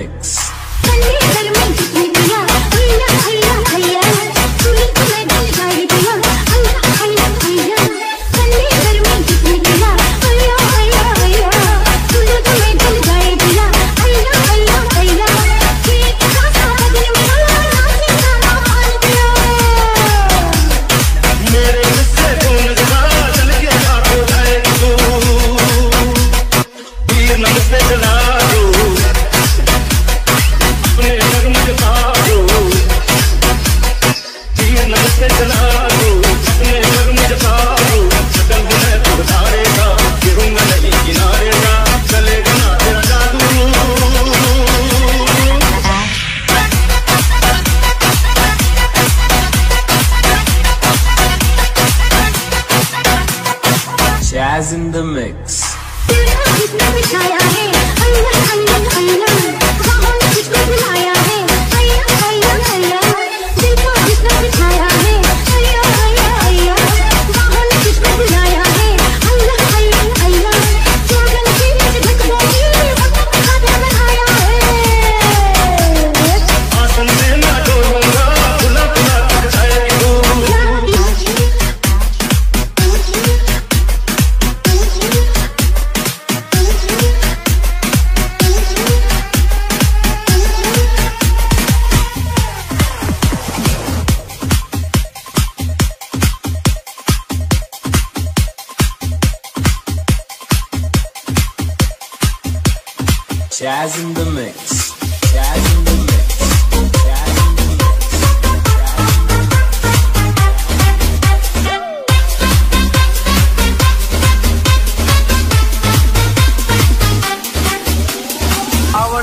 Mix. as in the mix. jazz in the mix. Jazz in the mix.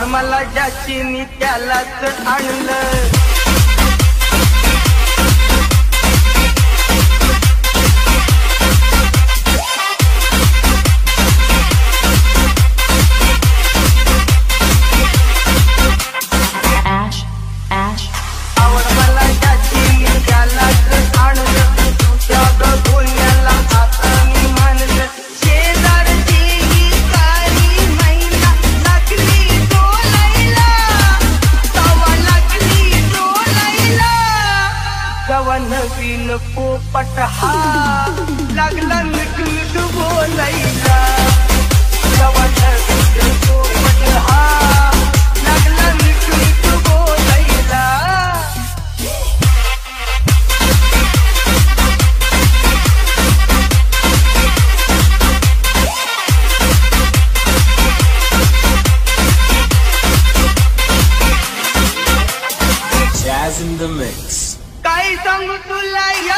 मला ज्याची मी त्यालाच आणलं दंग तुलैया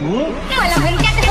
Cái.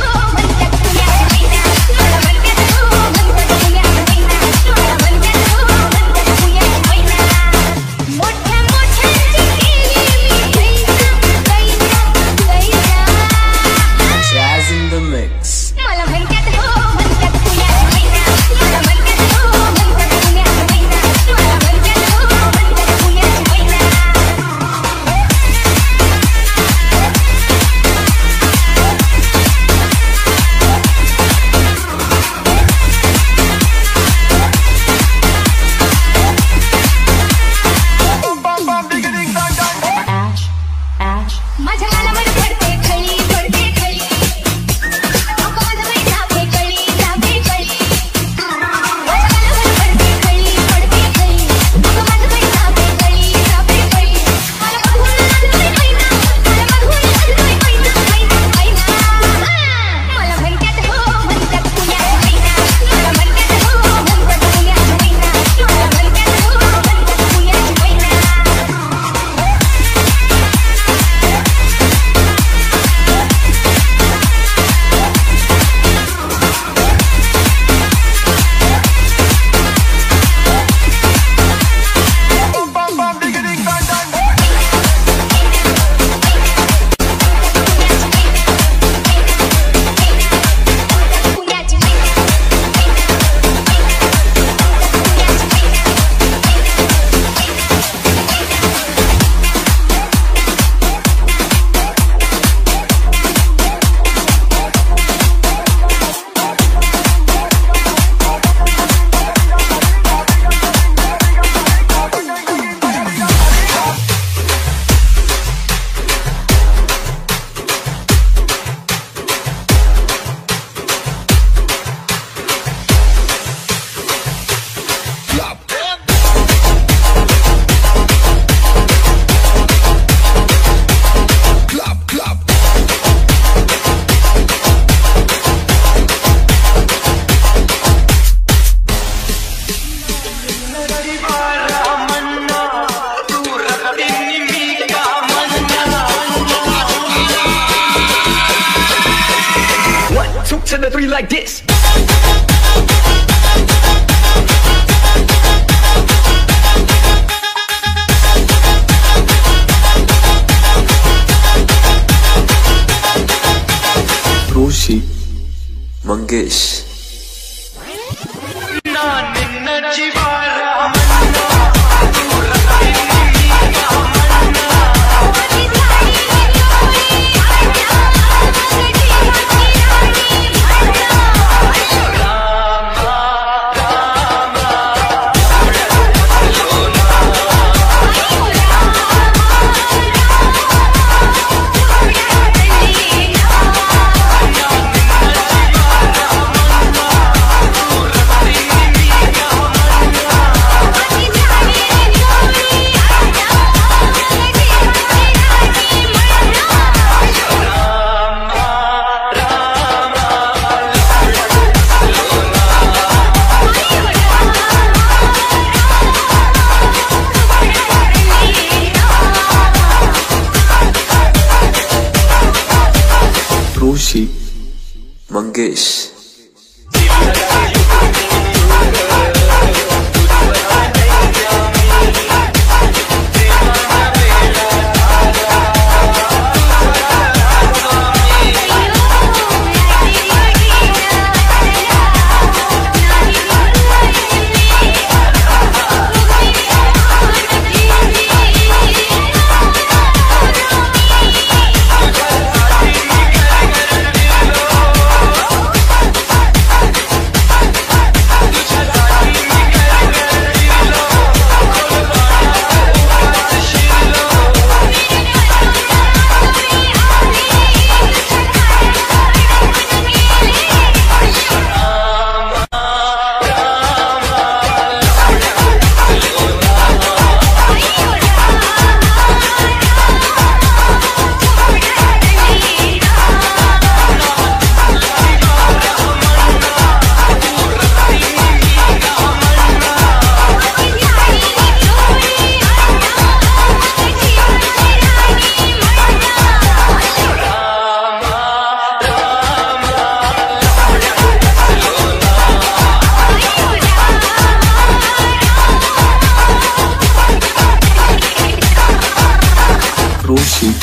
sushi,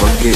porque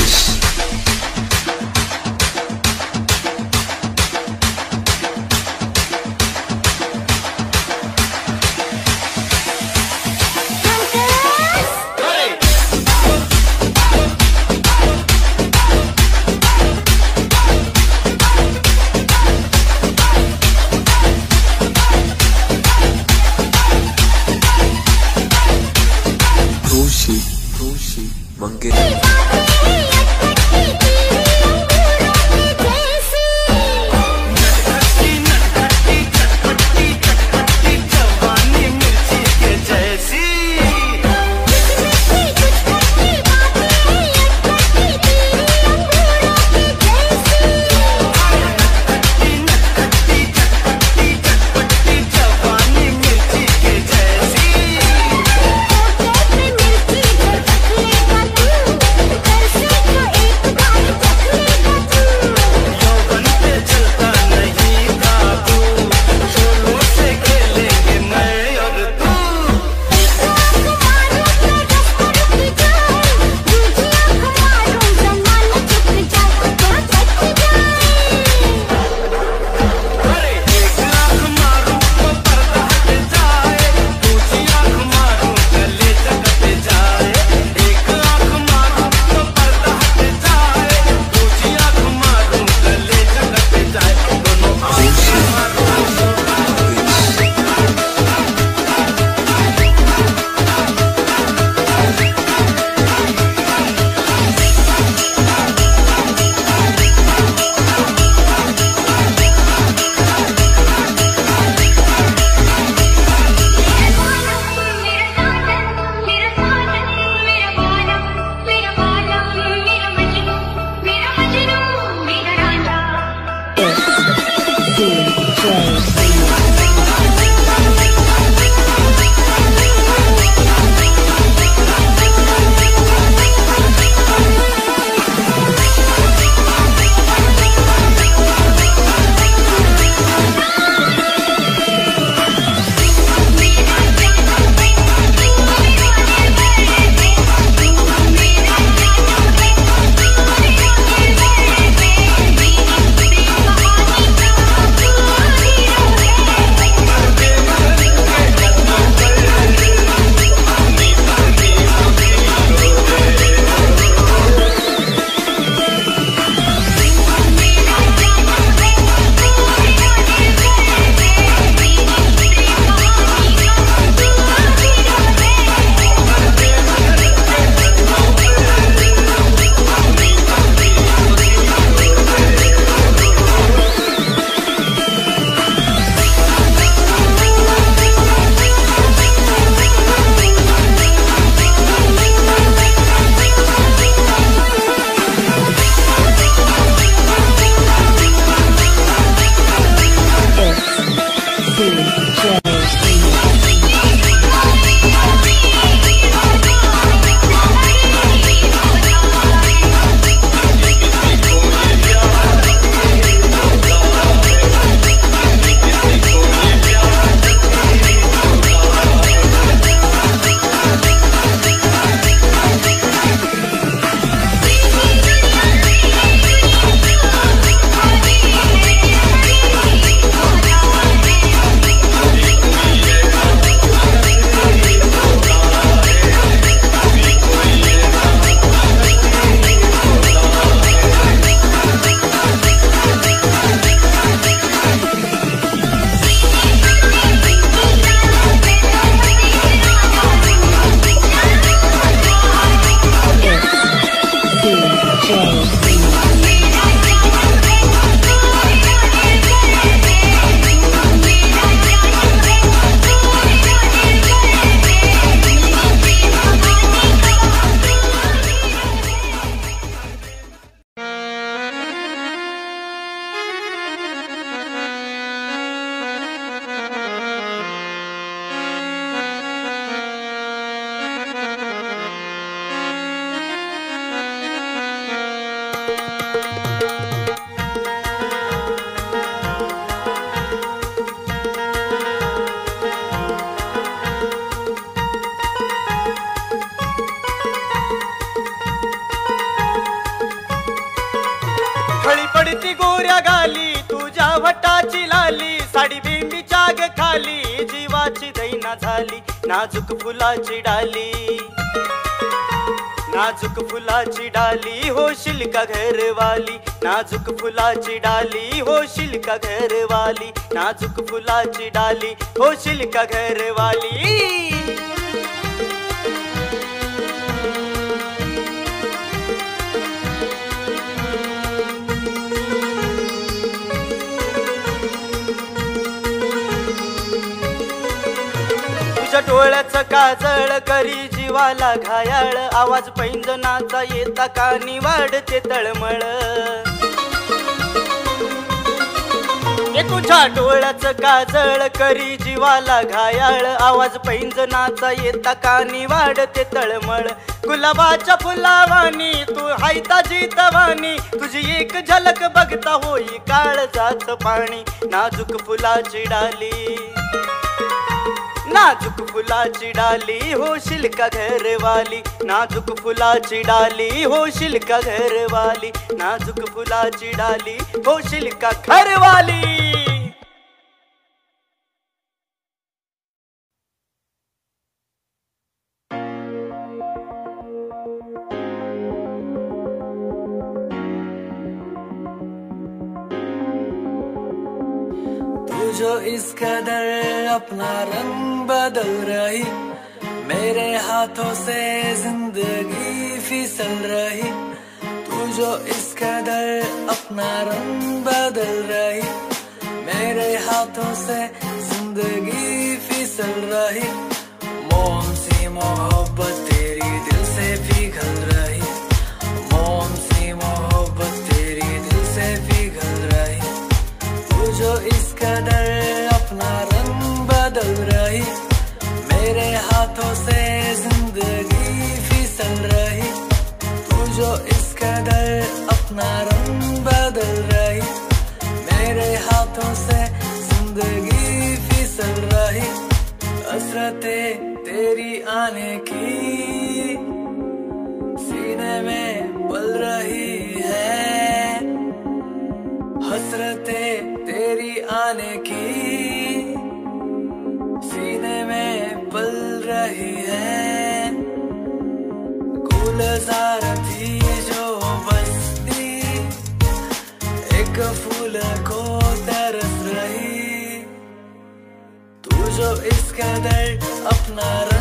ना झाली नाजूक फुलाची डाली. नाजूक फुलाची डाली होशील का घरवाली? नाजूक फुलाची डाली होशील का घरवाली? नाजूक फुलाची डाली होशील का घरवाली? तुझ्या डोळ्याचं काजळ करी जीवाला घायाळ. आवाज पैंजनाचा येता कानी वाढते तळमळ. तुझ्या डोळ्याचं काजळ करी जीवाला घायाळ. आवाज पैंजनाचा येता कानी वाढते तळमळ. गुलाबाच्या फुलावानी तू हायता जीतवानी तुझी एक झलक बघता होई काळ जात पाणी. नाजूक फुलाची डाली. नाजूक फुलाची डाली होशील का घरवाली. नाजूक फुलाची डाली होशील का घरवाली. नाजूक फुलाची डाली होशील का घर वाली जो इस कदर अपना रंग बदल रही। मेरे हाथों से ज़िंदगी फिसल रही। तू जो इस कदर अपना रंग बदल रही। मेरे हाथों से ज़िंदगी फिसल रही। मोम सी मोहब्बत तेरी दिल से पिघल रही। मोम सी मोहब्बत तेरी दिल से पिघल रही। तू जो इस कदर हाथों से ज़िंदगी फिसल रही। तू जो इस कदर अपना रंग बदल रही। मेरे हाथों से ज़िंदगी फिसल रही। हसरतें तेरी आने इस कदर अपना रंग